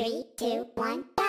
Three, two, one.